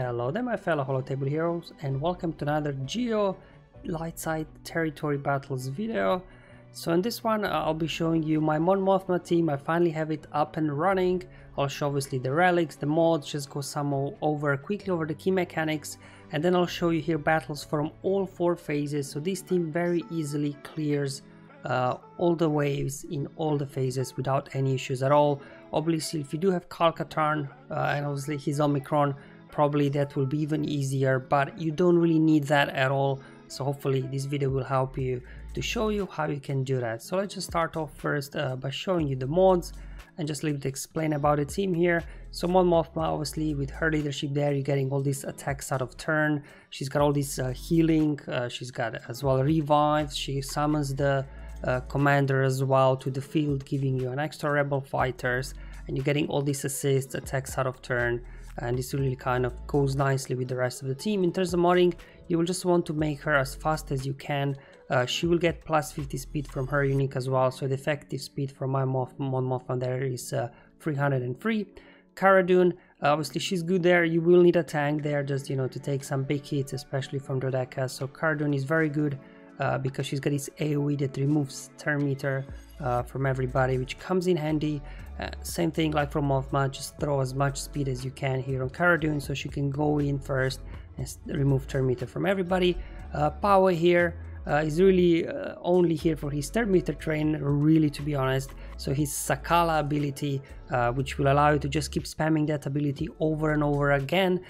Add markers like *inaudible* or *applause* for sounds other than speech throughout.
Hello there my fellow Holotable heroes and welcome to another Geo Lightside Territory Battles video. So in this one uh, I'll be showing you my Mon Mothma team, I finally have it up and running. I'll show obviously the relics, the mods, just go some over quickly over the key mechanics and then I'll show you here battles from all four phases so this team very easily clears uh, all the waves in all the phases without any issues at all. Obviously, if you do have Kyle Katarn uh, and obviously his Omicron, probably that will be even easier, but you don't really need that at all. So hopefully this video will help you to show you how you can do that. So let's just start off first uh, by showing you the mods and just a little bit explain about the team here. So Mon Mothma, obviously, with her leadership there, you're getting all these attacks out of turn. She's got all this uh, healing. Uh, she's got as well revives. She summons the uh, commander as well to the field giving you an extra rebel fighters and you're getting all these assists attacks out of turn and this really kind of goes nicely with the rest of the team in terms of modding you will just want to make her as fast as you can uh, she will get plus 50 speed from her unique as well so the effective speed for my Moth, Mon Mothma there is uh, 303 Cara Dune, obviously she's good there. You will need a tank there just, you know, to take some big hits, especially from Droideka. So Cara Dune is very good uh, because she's got this AoE that removes turn meter uh, from everybody, which comes in handy. Uh, same thing like from Mothma, just throw as much speed as you can here on Cara Dune so she can go in first and remove turn meter from everybody. Uh, Pao here, uh, is really uh, only here for his turn meter train really to be honest so his Sakala ability uh, which will allow you to just keep spamming that ability over and over again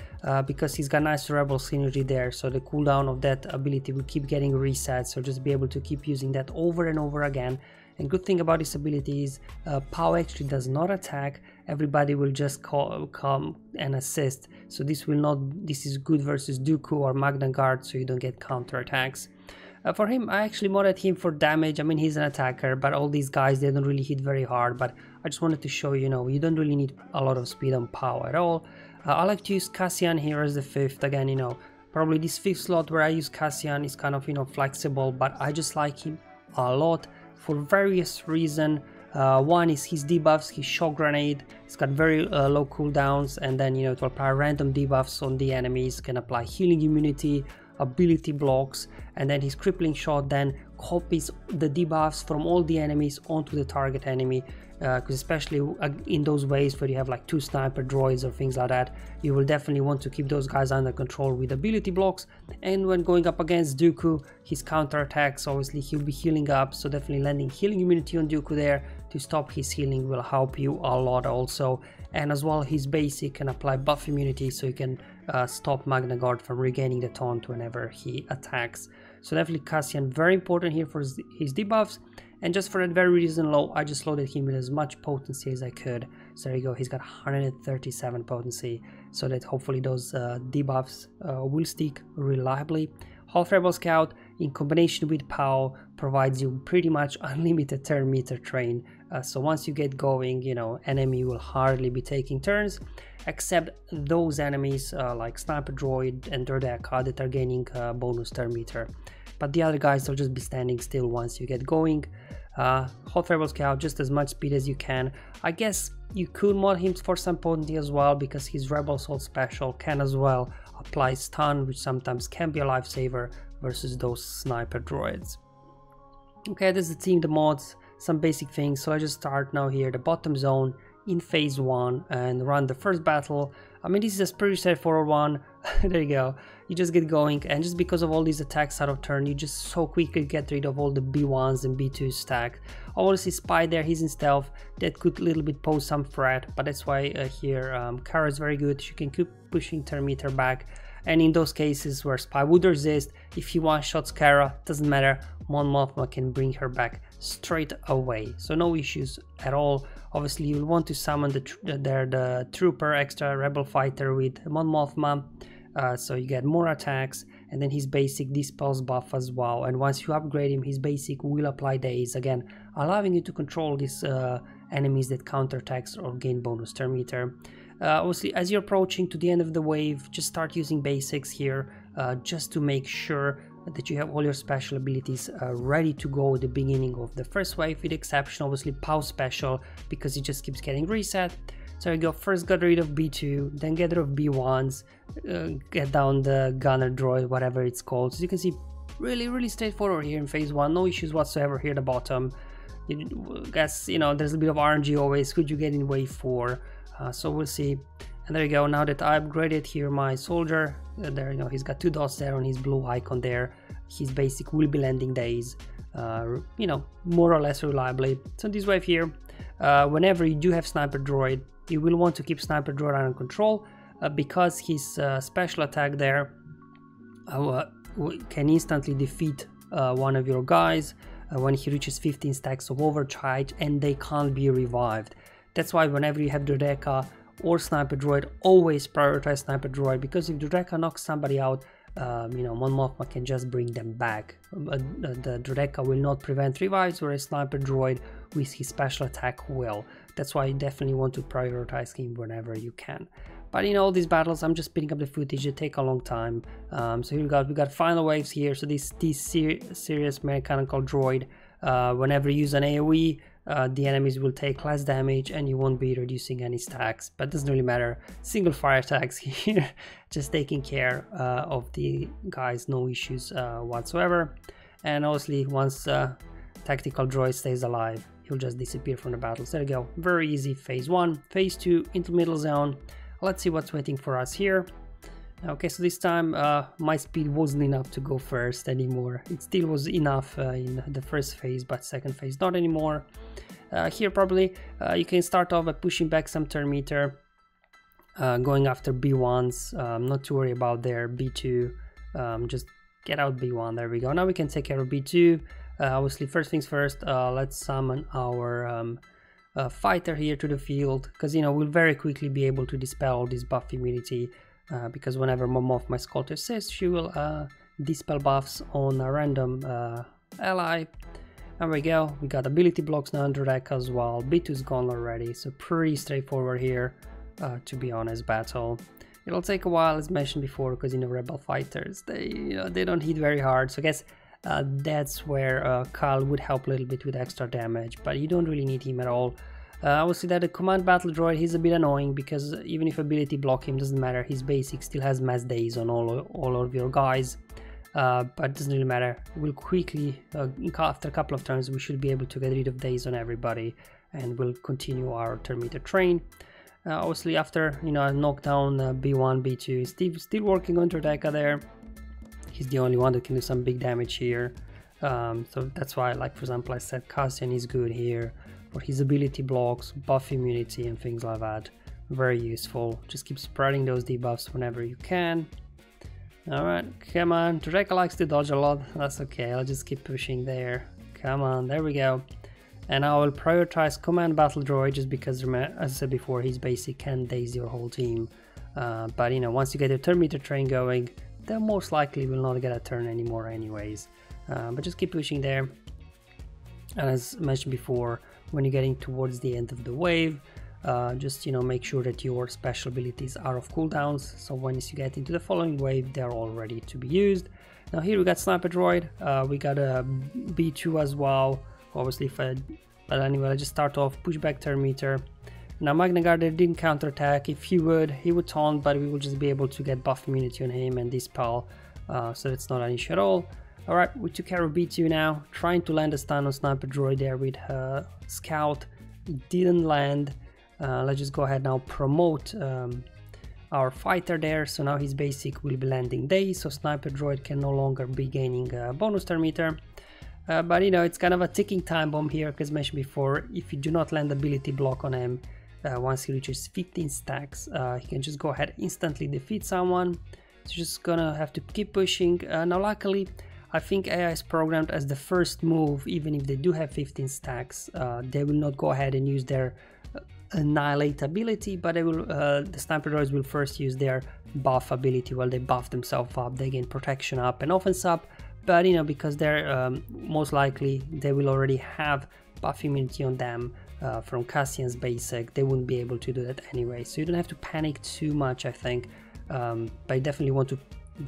because he's got nice rebel synergy there so the cooldown of that ability will keep getting reset so just be able to keep using that over and over again and good thing about this ability is uh, actually does not attack. Everybody will just call, come and assist. So this will not. This is good versus Dooku or Magna Guard, so you don't get counter attacks. Uh, for him, I actually modded him for damage. I mean, he's an attacker, but all these guys, they don't really hit very hard. But I just wanted to show you, know, you don't really need a lot of speed and power at all. Uh, I like to use Cassian here as the fifth. Again, you know, probably this fifth slot where I use Cassian is kind of, you know, flexible, but I just like him a lot for various reasons. Uh, one is his debuffs, his shock grenade, it's got very uh, low cooldowns and then you know to apply random debuffs on the enemies, can apply healing immunity, ability blocks and then his crippling shot then copies the debuffs from all the enemies onto the target enemy because uh, especially uh, in those ways where you have like two sniper droids or things like that you will definitely want to keep those guys under control with ability blocks. And when going up against Dooku his counter attacks obviously he'll be healing up. So definitely landing healing immunity on Dooku there to stop his healing will help you a lot also. And as well his basic can apply buff immunity so you can uh, stop Magna Guard from regaining the taunt whenever he attacks. So definitely Cassian very important here for his, his debuffs and just for that very reason low I just loaded him with as much potency as I could. So there you go he's got 137 potency so that hopefully those uh, debuffs uh, will stick reliably. Hoth Rebel Scout in combination with Pao provides you pretty much *laughs* unlimited turn meter train. Uh, so once you get going, you know, enemy will hardly be taking turns, except those enemies uh, like Sniper Droid and Droideka that are gaining uh, bonus turn meter. But the other guys will just be standing still once you get going. Uh, Hoth Rebel Scout, just as much speed as you can. I guess you could mod him for some potency as well because his Rebel Soul special can as well apply stun, which sometimes can be a lifesaver versus those sniper droids. Okay, this is the team, the mods, some basic things. So I just start now here, the bottom zone in phase one and run the first battle. I mean, this is a pretty straightforward one. *laughs* there you go. You just get going and just because of all these attacks out of turn, you just so quickly get rid of all the B1s and B2s stacked. Obviously, Spy there, he's in stealth. That could a little bit pose some threat, but that's why uh, here um, Cara is very good. She can keep pushing meter back and in those cases where Spy would resist, if he one-shots Cara, doesn't matter, Mon Mothma can bring her back straight away, so no issues at all. Obviously you'll want to summon the, the, the Trooper extra Rebel Fighter with Mon Mothma, uh, so you get more attacks, and then his basic dispels buff as well, and once you upgrade him, his basic will apply daze. Again, allowing you to control these uh, enemies that counter attacks or gain bonus turn meter. Uh, obviously, as you're approaching to the end of the wave, just start using basics here uh, just to make sure that you have all your special abilities uh, ready to go at the beginning of the first wave, with exception obviously Pao special because it just keeps getting reset. So you go first get rid of B2, then get rid of B1s, uh, get down the gunner droid, whatever it's called. So you can see really, really straightforward here in phase one, no issues whatsoever here at the bottom. You guess, you know, there's a bit of RNG always, could you get in wave four? Uh, so we'll see. And there you go, now that I upgraded here my soldier, uh, there, you know, he's got two dots there on his blue icon there. His basic will be landing daze, uh, you know, more or less reliably. So this wave here, uh, whenever you do have sniper droid, you will want to keep sniper droid under control uh, because his uh, special attack there can instantly defeat one of your guys uh, when he reaches 15 stacks of overcharge and they can't be revived. That's why whenever you have Droideka or Sniper Droid, always prioritize Sniper Droid because if Droideka knocks somebody out, um, you know, Mon Mothma can just bring them back. Uh, the Droideka will not prevent revives, whereas Sniper Droid with his special attack will. That's why you definitely want to prioritize him whenever you can. But in all these battles, I'm just speeding up the footage. They take a long time. Um, so here we got we got final waves here. So this this ser serious mechanical droid. Uh, whenever you use an AOE, uh, the enemies will take less damage and you won't be reducing any stacks. But doesn't really matter. Single fire attacks *laughs* here, just taking care uh, of the guys, no issues uh, whatsoever. And obviously, once uh, tactical droid stays alive, he'll just disappear from the battles. There you go. Very easy. Phase one, phase two, into middle zone. Let's see what's waiting for us here. Okay, so this time uh, my speed wasn't enough to go first anymore. It still was enough uh, in the first phase, but second phase not anymore. Uh, here probably uh, you can start off by pushing back some turn meter, uh, going after B1s, um, not to worry about their B2, um, just get out B1, there we go. Now we can take care of B2. Uh, obviously first things first, let's summon our um, fighter here to the field because you know we'll very quickly be able to dispel this buff immunity uh, because whenever Mon Mothma Sculpt assists she will uh, dispel buffs on a random uh, ally there we go. We got ability blocks now under deck as well. B2's gone already so pretty straightforward here uh, to be honest battle. It'll take a while as mentioned before because you know rebel fighters they you know they don't hit very hard. So I guess uh, that's where uh, Kyle would help a little bit with extra damage, but you don't really need him at all. Uh, I will say that the command battle droid he's a bit annoying because even if ability block him doesn't matter, his basic still has mass daze on all, all of your guys. Uh, but it doesn't really matter. We'll quickly, uh, after a couple of turns, we should be able to get rid of daze on everybody and we'll continue our turn meter train. Uh, obviously after, you know, knockdown uh, B1, B2, Steve still working on Droideka there he's the only one that can do some big damage here. Um, so that's why, like for example, I said Cassian is good here for his ability blocks, buff immunity, and things like that. Very useful. Just keep spreading those debuffs whenever you can. Alright, come on. Droideka likes to dodge a lot. That's okay. I'll just keep pushing there. Come on, there we go. And I will prioritize Command Battle Droid just because, as I said before, he's basic can daze your whole team. Uh, but you know, once you get your turn meter train going, they most likely will not get a turn anymore anyways. Uh, but just keep pushing there. And as mentioned before, when you're getting towards the end of the wave, uh, just you know make sure that your special abilities are of cooldowns. So once you get into the following wave, they're all ready to be used. Now here we got Sniper Droid, uh, we got a B2 as well. Obviously, if I, but anyway, I just start off pushback turn meter. Now Magna didn't counterattack. If he would, he would taunt, but we will just be able to get buff immunity on him and dispel. Uh, so it's not an issue at all. Alright, we took care of B2 now. Trying to land a stun on Sniper Droid there with her Scout. It didn't land. Uh, let's just go ahead now promote um, our fighter there. So now his basic will be landing day. So Sniper Droid can no longer be gaining a bonus turn meter. Uh, but you know, it's kind of a ticking time bomb here, because mentioned before, if you do not land ability block on him, uh, once he reaches 15 stacks uh, he can just go ahead instantly defeat someone so just gonna have to keep pushing uh, now luckily I think AI is programmed as the first move even if they do have 15 stacks uh, they will not go ahead and use their uh, annihilate ability but they will uh, the sniper droids will first use their buff ability while they buff themselves up they gain protection up and offense up but you know because they're um, most likely they will already have buff immunity on them uh, from Cassian's basic, they wouldn't be able to do that anyway. So you don't have to panic too much, I think. Um, but I definitely want to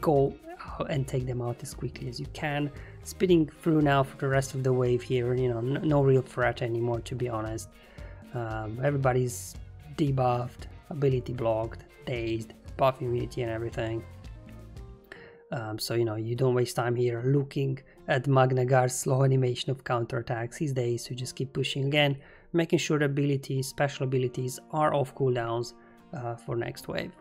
go and take them out as quickly as you can. Speeding through now for the rest of the wave here, you know, no, real threat anymore, to be honest. Um, everybody's debuffed, ability blocked, dazed, buff immunity and everything. Um, so you know you don't waste time here looking at Magna Guard's slow animation of counterattacks these days. So just keep pushing again, making sure the abilities, special abilities are off cooldowns uh, for next wave.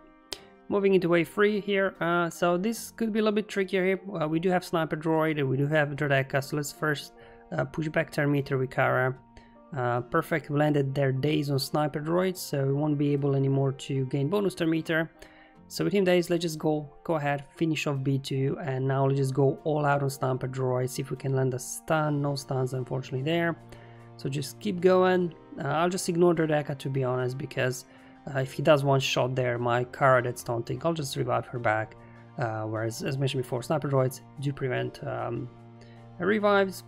Moving into wave 3 here, uh, so this could be a little bit trickier here. Uh, we do have Sniper Droid and we do have Droideka, so let's first uh, push back turn meter with Cara. Uh, perfect blended their daze on Sniper Droid, so we won't be able anymore to gain bonus Turn Meter. So with him daze, let's just go go ahead, finish off B2, and now let's just go all out on Sniper Droid, see if we can land a stun. No stuns unfortunately there. So just keep going. Uh, I'll just ignore Droideka to be honest, because uh, if he does one shot there, my Cara that's taunting, I'll just revive her back. Uh, whereas, as mentioned before, Sniper Droids do prevent um, revives.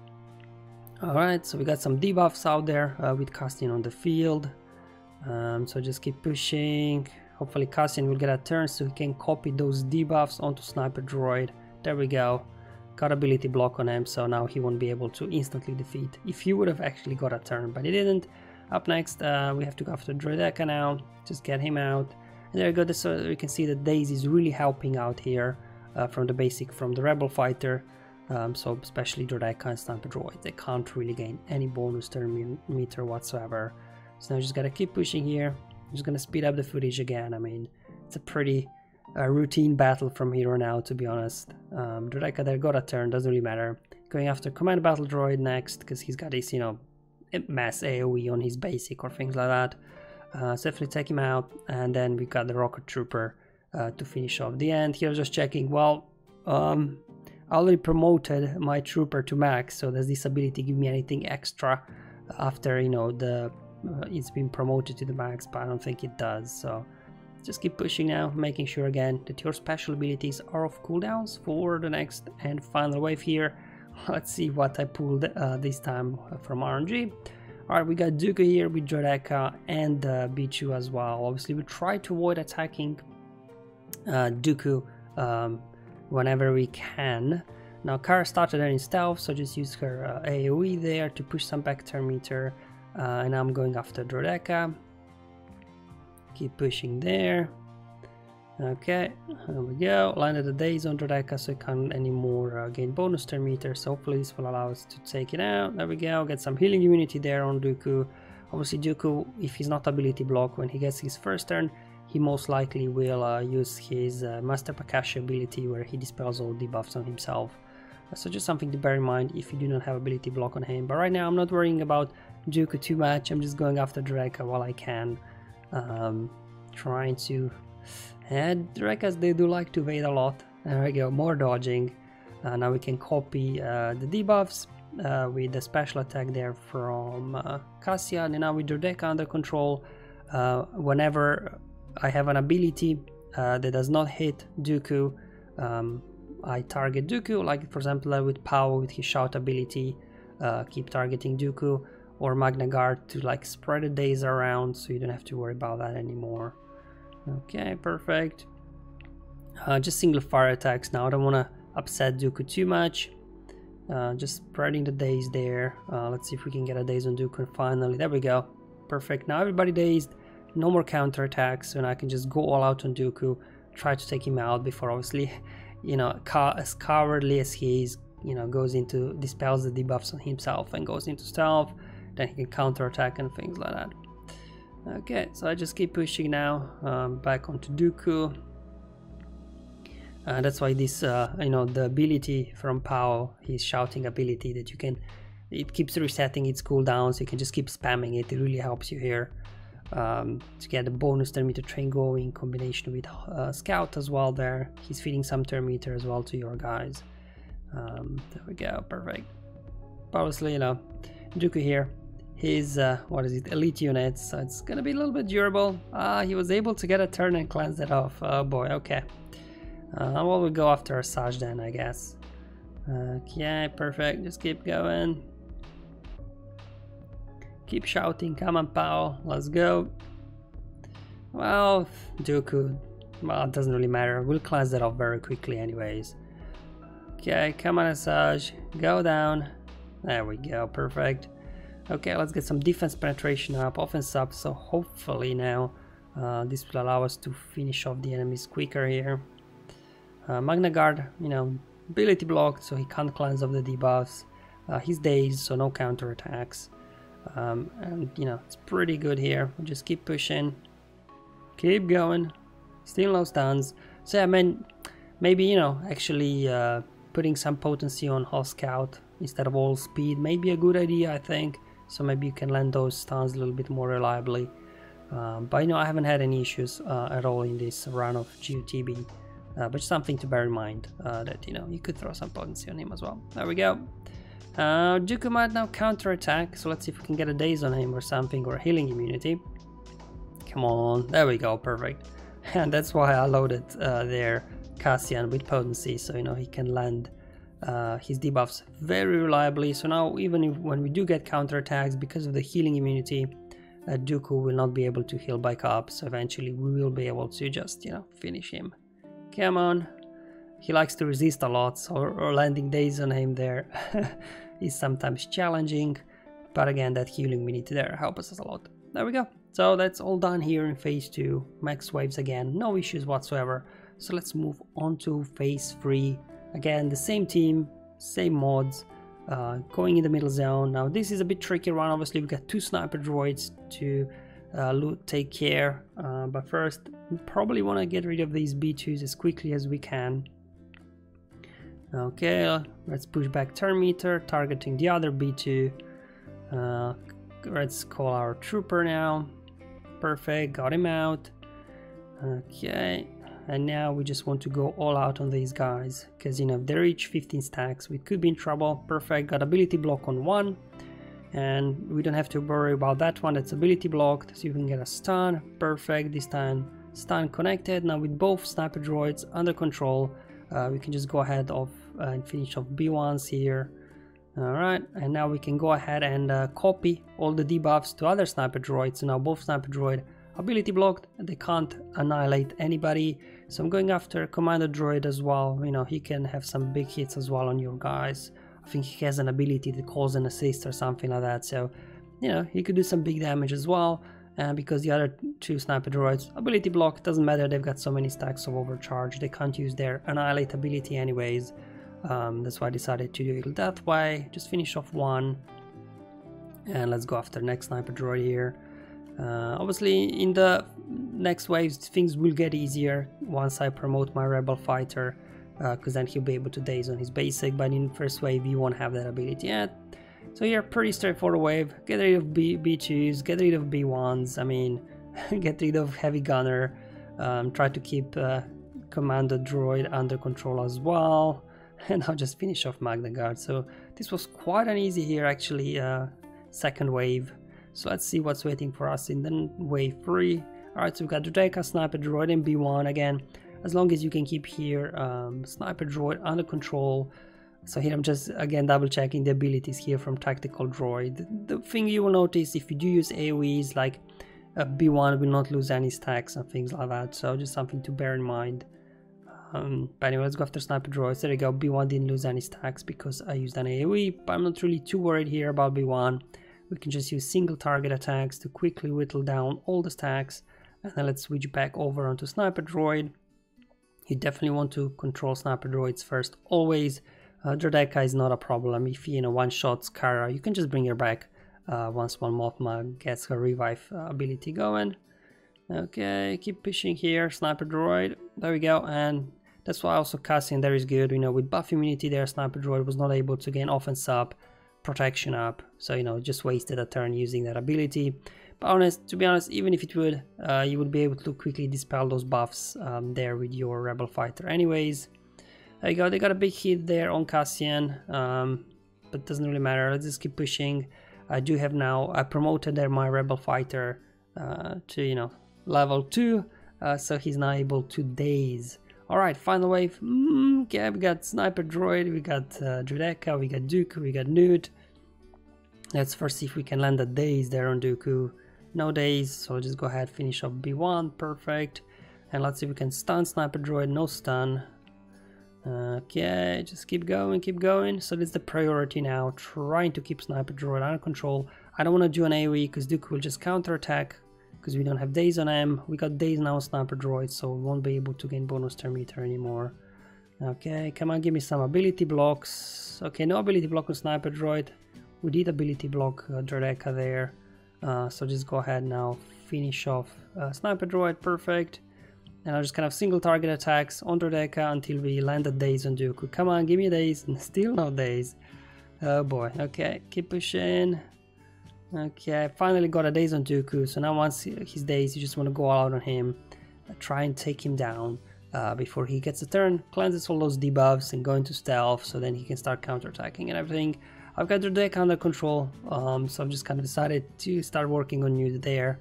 Alright, so we got some debuffs out there uh, with Cassian on the field. Um, so just keep pushing. Hopefully Cassian will get a turn so he can copy those debuffs onto Sniper Droid. There we go. Got ability block on him, so now he won't be able to instantly defeat. If he would have actually got a turn, but he didn't. Up next, uh, we have to go after Droideka now. Just get him out. And there you go, so you can see that Daisy is really helping out here uh, from the basic, from the Rebel Fighter. Um, so especially Droideka and Sniper Droid, they can't really gain any bonus turn meter whatsoever. So now just gotta keep pushing here. I'm just gonna speed up the footage again. I mean, it's a pretty uh, routine battle from here on out, to be honest. Um, Droideka there got a turn, doesn't really matter. Going after Command Battle Droid next, because he's got this, you know, mass AoE on his basic or things like that. Uh, so definitely take him out, and then we got the Rocket Trooper uh, to finish off the end. Here, just checking. Well, um, I already promoted my Trooper to max, so does this ability give me anything extra after you know the uh, it's been promoted to the max, but I don't think it does. So just keep pushing now, making sure again that your special abilities are off cooldowns for the next and final wave here. Let's see what I pulled uh, this time from RNG. Alright, we got Dooku here with Droideka and uh, Bichu as well. Obviously, we try to avoid attacking uh, Dooku um, whenever we can. Now, Cara started her in stealth, so just use her uh, AoE there to push some back meter uh, and I'm going after Droideka. Keep pushing there. Okay, there we go. Landed the daze on Droideka so I can't anymore uh, gain bonus turn meter. So hopefully this will allow us to take it out. There we go. Get some healing immunity there on Dooku. Obviously Dooku, if he's not ability block when he gets his first turn, he most likely will uh, use his uh, Master Makashi ability where he dispels all debuffs on himself. So just something to bear in mind if you do not have ability block on him. But right now I'm not worrying about Dooku too much. I'm just going after Droideka while I can. Um, trying to... And Droidekas, they do like to wait a lot. There we go, more dodging. Uh, now we can copy uh, the debuffs uh, with the special attack there from uh, Cassian. And now with Droideka under control, uh, whenever I have an ability uh, that does not hit Dooku, um, I target Dooku, like for example with Pao with his shout ability, uh, keep targeting Dooku or Magna Guard to like spread the daze around so you don't have to worry about that anymore. Okay, perfect. Uh, just single fire attacks now. I don't want to upset Dooku too much. Uh, just spreading the daze there. Uh, let's see if we can get a daze on Dooku finally. There we go. Perfect. Now everybody dazed. No more counter attacks, and I can just go all out on Dooku. Try to take him out before, obviously, *laughs* you know, as cowardly as he is, you know, goes into dispels the debuffs on himself and goes into stealth then he can counter attack and things like that. Okay, so I just keep pushing now um, back onto Dooku. Uh, that's why this, uh, you know, the ability from Pao, his shouting ability that you can, it keeps resetting its cooldown, so you can just keep spamming it. It really helps you here um, to get the bonus turn meter train going in combination with uh, Scout as well there. He's feeding some turn meter as well to your guys. Um, there we go, perfect. You know, Dooku here his, uh, what is it, elite units, so it's gonna be a little bit durable. Ah, he was able to get a turn and cleanse that off. Oh boy, okay. Uh, well, we'll go after Asajj then, I guess. Okay, perfect, just keep going. Keep shouting, come on, pal. let's go. Well, Dooku, well, it doesn't really matter. We'll cleanse that off very quickly anyways. Okay, come on, Asajj, go down. There we go, perfect. Okay, let's get some defense penetration up, offense up, so hopefully now Uh, this will allow us to finish off the enemies quicker here. Uh, Magna Guard, you know, ability blocked, so he can't cleanse off the debuffs. Uh, he's dazed, so no counter attacks. Um, and you know, it's pretty good here. We'll just keep pushing, keep going, still no stuns. So I mean, maybe you know, actually uh, putting some potency on Hoth Scout instead of all speed may be a good idea, I think. So maybe you can land those stuns a little bit more reliably. Um, but you know, I haven't had any issues uh, at all in this run of GOTB. Uh, but something to bear in mind uh, that you know you could throw some potency on him as well. There we go. Uh, might now counter attack, so let's see if we can get a daze on him or something or healing immunity. Come on, there we go, perfect. *laughs* And that's why I loaded uh, there Cassian with potency, so you know he can land uh, his debuffs very reliably. So now even if, when we do get counter attacks because of the healing immunity, uh, Dooku will not be able to heal back up. So eventually we will be able to just you know finish him. Come on. He likes to resist a lot, so or landing daze on him there *laughs* is sometimes challenging. But again, that healing we need there helps us a lot. There we go. So that's all done here in phase 2. Max waves again, no issues whatsoever. So let's move on to phase 3. Again, the same team, same mods, uh, going in the middle zone. Now this is a bit tricky one, obviously we've got two sniper droids to uh, loot, take care. Uh, but first, we probably want to get rid of these B2s as quickly as we can. Okay, let's push back turn meter, targeting the other B2. Uh, let's call our trooper now. Perfect, got him out. Okay, and now we just want to go all out on these guys. Because you know if they reach 15 stacks we could be in trouble. Perfect. Got ability block on one. And we don't have to worry about that one. That's ability blocked so you can get a stun. Perfect. This time stun connected. Now with both sniper droids under control uh, we can just go ahead of uh, and finish off b1s here. All right and now we can go ahead and uh, copy all the debuffs to other sniper droids. So now both sniper droid ability blocked they can't annihilate anybody so i'm going after commander droid as well you know he can have some big hits as well on your guys I think he has an ability to cause an assist or something like that. So, you know, he could do some big damage as well. And because the other two sniper droids, ability block, doesn't matter, they've got so many stacks of overcharge, they can't use their annihilate ability anyways. Um, that's why I decided to do it that way. Just finish off one. And let's go after next sniper droid here. Uh, obviously, in the next waves, things will get easier once I promote my rebel fighter because uh, then he'll be able to daze on his basic, but in first wave you won't have that ability yet. So yeah, pretty straightforward wave. Get rid of B B2s, get rid of B1s, I mean, *laughs* get rid of heavy gunner, um, try to keep uh, commander droid under control as well, *laughs* and I'll just finish off Magna Guard. So this was quite an easy here actually, uh, second wave. So let's see what's waiting for us in the wave 3. Alright, so we've got Droideka, Sniper Droid, and B1 again. As long as you can keep here um, sniper droid under control. So here I'm just again double checking the abilities here from tactical droid. The, thing you will notice if you do use AoEs like a B1 will not lose any stacks and things like that. So just something to bear in mind. Um, but anyway let's go after sniper droids there you go. B1 didn't lose any stacks because I used an AoE but I'm not really too worried here about B1 we can just use single target attacks to quickly whittle down all the stacks and then let's switch back over onto sniper droid. You definitely want to control sniper droids first always. Uh, Droideka is not a problem. If you know one shot Cara you can just bring her back uh, once Mon Mothma gets her revive uh, ability going. Okay keep pushing here sniper droid. There we go and that's why also Cassian there is good. You know with buff immunity there sniper droid was not able to gain offense up protection up so you know just wasted a turn using that ability but honest, to be honest, even if it would, uh, you would be able to quickly dispel those buffs um, there with your Rebel Fighter anyways. There you go, they got a big hit there on Cassian, um, but doesn't really matter, let's just keep pushing. I do have now, I promoted there my Rebel Fighter uh, to, you know, level 2, uh, so he's now able to daze. Alright, final wave, mm, okay, we got Sniper Droid, we got uh, we got Dooku, we got Nute. Let's first see if we can land a daze there on Dooku. No daze so just go ahead finish up b1 perfect. And let's see if we can stun sniper droid no stun. Okay just keep going keep going. So that's the priority now trying to keep sniper droid under control. I don't want to do an aoe because Dooku will just counter attack because we don't have daze on him. We got daze now on Sniper Droid, so we won't be able to gain bonus turn meter anymore. Okay, come on, give me some ability blocks. Okay, no ability block on Sniper Droid. We did ability block uh, Droideka there. Uh, so just go ahead now, finish off uh, Sniper Droid, perfect. And I'll just kind of single target attacks on Droideka until we land the daze on Dooku. Come on, give me daze, *laughs* still no daze. Oh boy, okay, keep pushing. Okay, I finally got a daze on Dooku, so now once his days, you just want to go out on him, try and take him down uh, before he gets a turn, cleanses all those debuffs and go into stealth so then he can start counterattacking and everything. I've got the deck under control, um, so I've just kind of decided to start working on Nute there.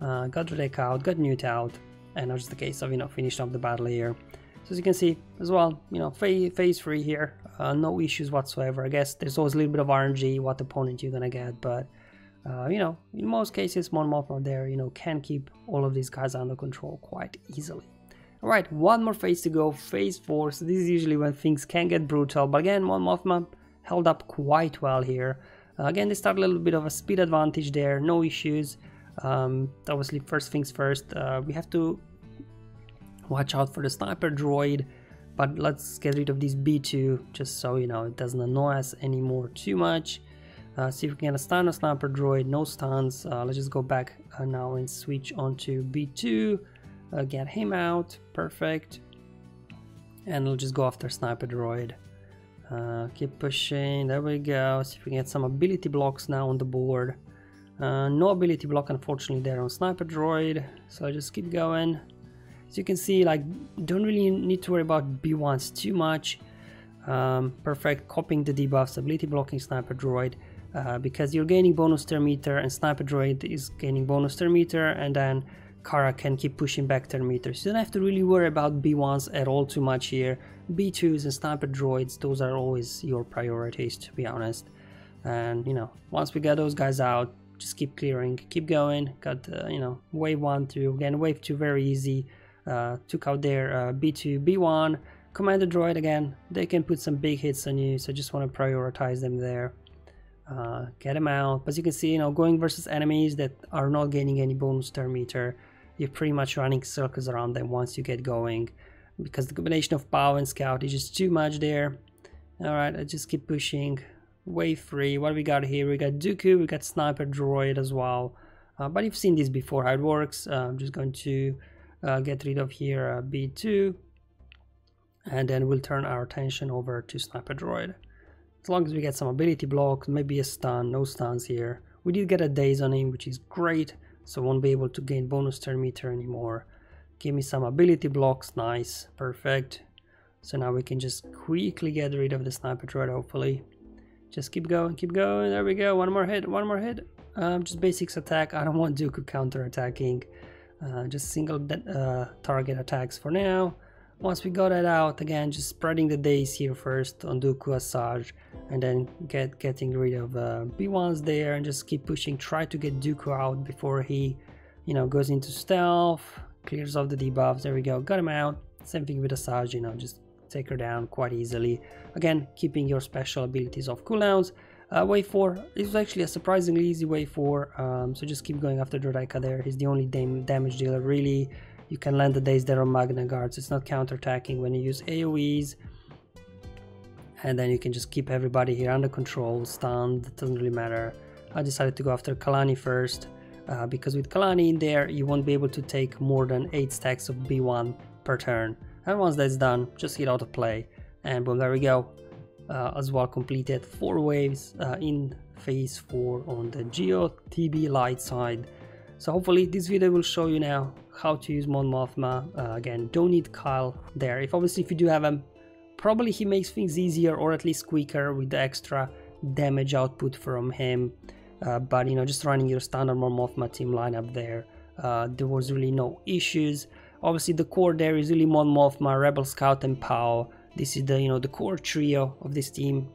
Uh, got the deck out, got Nute out, and just the case of, you know, finishing up the battle here. So as you can see as well, you know, phase free here, uh, no issues whatsoever. I guess there's always a little bit of RNG, what opponent you're gonna get, but uh, you know, in most cases, Mon Mothma there, you know, can keep all of these guys under control quite easily. Alright, one more phase to go, phase 4, so this is usually when things can get brutal, but again, Mon Mothma held up quite well here. Uh, again, they start a little bit of a speed advantage there, no issues. Um, obviously, first things first, uh, we have to watch out for the sniper droid, but let's get rid of this B2 just so, you know, it doesn't annoy us anymore too much. Uh, see if we can get a stun a sniper droid, no stuns. Uh, let's just go back uh, now and switch onto B2 uh, get him out, perfect. And we'll just go after Sniper Droid. Uh, keep pushing, there we go. See if we can get some ability blocks now on the board. Uh, no ability block unfortunately there on Sniper Droid, so I just keep going. As you can see, like, don't really need to worry about B1s too much. Um, perfect, copying the debuffs, ability blocking Sniper Droid. Uh, because you're gaining bonus turn meter and Sniper Droid is gaining bonus turn meter and then Cara can keep pushing back turn meters. You don't have to really worry about B1s at all too much here. B2s and sniper droids, those are always your priorities to be honest. And you know, once we get those guys out, just keep clearing, keep going. Got uh, you know wave one through again, wave two very easy. Uh, took out their uh, B2, B1, commander droid again. They can put some big hits on you, so just want to prioritize them there. Uh, get them out. But you can see, you know, going versus enemies that are not gaining any bonus turn meter you're pretty much running circles around them once you get going because the combination of Pao and scout is just too much there. All right i just keep pushing. Wave three what we got here? We got dooku we got sniper droid as well. Uh, but you've seen this before how it works. Uh, i'm just going to uh, get rid of here uh, b2 and then we'll turn our attention over to sniper droid as long as we get some ability blocks maybe a stun no stuns here. We did get a daze on him which is great so won't be able to gain bonus turn meter anymore. Give me some ability blocks nice perfect. So now we can just quickly get rid of the sniper droid hopefully. Just keep going keep going there we go one more hit one more hit. Um, just basics attack I don't want Dooku counter attacking uh, just single uh, target attacks for now once we got it out again just spreading the daze here first on Dooku Asajj and then get getting rid of uh, B1s there and just keep pushing. Try to get Dooku out before he you know goes into stealth clears off the debuffs. There we go. Got him out. Same thing with Asajj you know just take her down quite easily. Again keeping your special abilities off cooldowns. Uh, wave 4 this was actually a surprisingly easy wave 4 um, so just keep going after Droideka there. He's the only dam damage dealer really you can land the daze there on Magna Guards. It's not counter-attacking when you use AoEs. And then you can just keep everybody here under control, stunned, doesn't really matter. I decided to go after Kalani first, uh, because with Kalani in there, you won't be able to take more than 8 stacks of B1 per turn. And once that's done, just hit auto play. And boom, there we go. Uh, as well completed 4 waves uh, in phase 4 on the Geo TB light side. So hopefully this video will show you now how to use Mon Mothma. Uh, again, don't need Kyle there. If obviously if you do have him, probably he makes things easier or at least quicker with the extra damage output from him. Uh, but you know, just running your standard Mon Mothma team lineup there, uh, there was really no issues. Obviously the core there is really Mon Mothma, Rebel Scout and Pao. This is the you know the core trio of this team.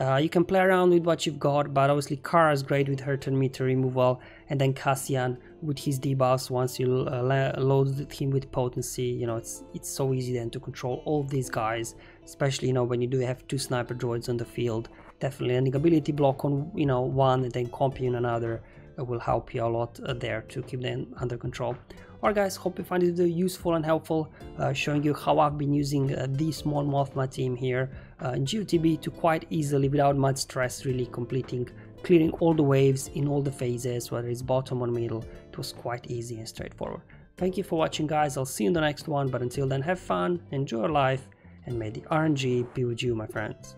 Uh, you can play around with what you've got, but obviously Cara is great with her turn meter removal, and then Cassian with his debuffs once you uh, load him with potency. You know, it's it's so easy then to control all these guys, especially you know when you do have two sniper droids on the field. Definitely an ability block on you know one and then compy on another. uh, will help you a lot uh, there to keep them under control. Alright guys, hope you find it useful and helpful, uh, showing you how I've been using uh, the small Mothma team here uh, to quite easily, without much stress, really completing, clearing all the waves in all the phases, whether it's bottom or middle. It was quite easy and straightforward. Thank you for watching guys, I'll see you in the next one, but until then have fun, enjoy your life, and may the RNG be with you my friends.